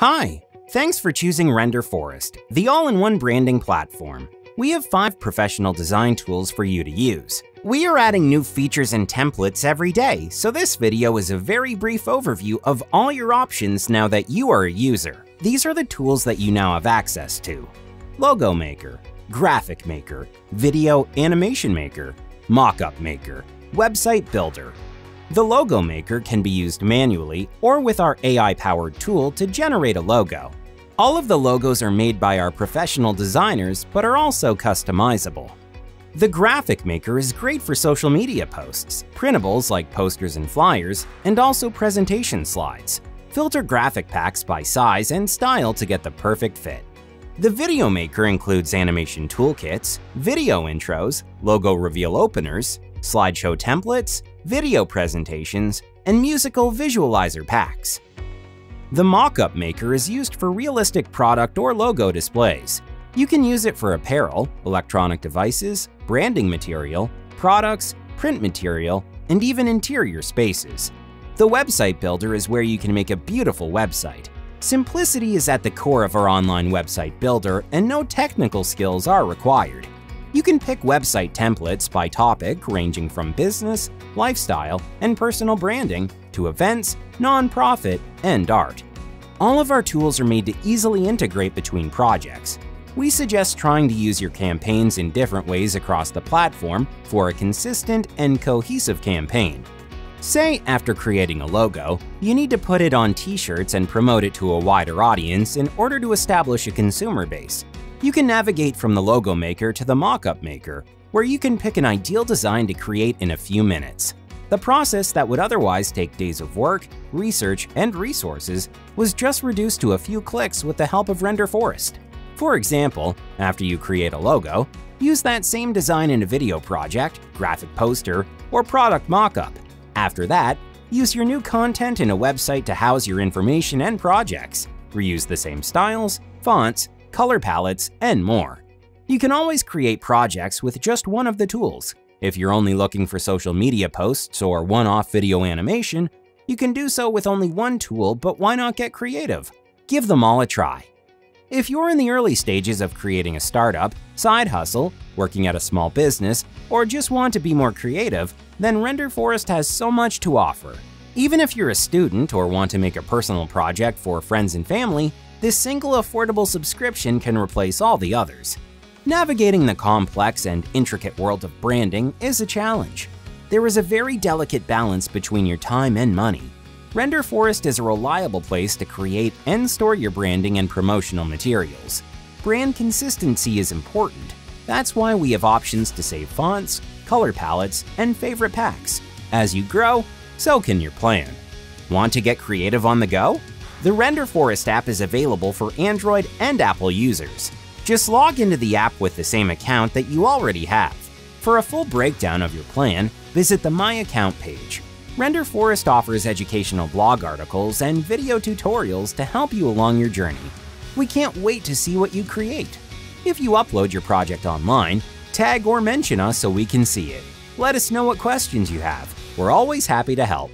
Hi! Thanks for choosing Renderforest, the all-in-one branding platform. We have five professional design tools for you to use. We are adding new features and templates every day, so this video is a very brief overview of all your options now that you are a user. These are the tools that you now have access to. Logo Maker, Graphic Maker, Video Animation Maker, Mockup Maker, Website Builder, the Logo Maker can be used manually or with our AI-powered tool to generate a logo. All of the logos are made by our professional designers but are also customizable. The Graphic Maker is great for social media posts, printables like posters and flyers, and also presentation slides. Filter graphic packs by size and style to get the perfect fit. The Video Maker includes animation toolkits, video intros, logo reveal openers, slideshow templates, video presentations, and musical visualizer packs. The Mockup Maker is used for realistic product or logo displays. You can use it for apparel, electronic devices, branding material, products, print material, and even interior spaces. The Website Builder is where you can make a beautiful website. Simplicity is at the core of our online website builder and no technical skills are required. You can pick website templates by topic ranging from business, lifestyle, and personal branding to events, nonprofit, and art. All of our tools are made to easily integrate between projects. We suggest trying to use your campaigns in different ways across the platform for a consistent and cohesive campaign. Say, after creating a logo, you need to put it on t-shirts and promote it to a wider audience in order to establish a consumer base. You can navigate from the logo maker to the mockup maker, where you can pick an ideal design to create in a few minutes. The process that would otherwise take days of work, research, and resources was just reduced to a few clicks with the help of Renderforest. For example, after you create a logo, use that same design in a video project, graphic poster, or product mockup. After that, use your new content in a website to house your information and projects. Reuse the same styles, fonts, color palettes, and more. You can always create projects with just one of the tools. If you're only looking for social media posts or one-off video animation, you can do so with only one tool, but why not get creative? Give them all a try. If you're in the early stages of creating a startup, side hustle, working at a small business, or just want to be more creative, then Renderforest has so much to offer. Even if you're a student or want to make a personal project for friends and family, this single affordable subscription can replace all the others. Navigating the complex and intricate world of branding is a challenge. There is a very delicate balance between your time and money. Renderforest is a reliable place to create and store your branding and promotional materials. Brand consistency is important. That's why we have options to save fonts, color palettes, and favorite packs. As you grow, so can your plan. Want to get creative on the go? The Renderforest app is available for Android and Apple users. Just log into the app with the same account that you already have. For a full breakdown of your plan, visit the My Account page. Renderforest offers educational blog articles and video tutorials to help you along your journey. We can't wait to see what you create. If you upload your project online, tag or mention us so we can see it. Let us know what questions you have. We're always happy to help.